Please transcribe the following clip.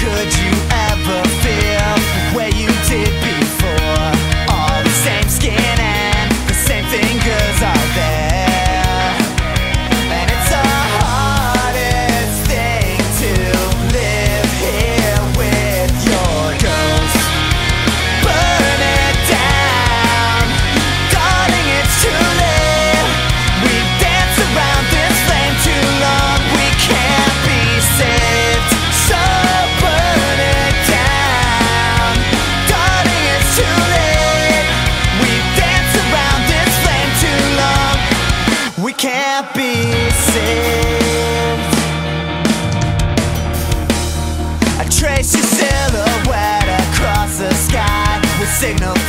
Could you signal.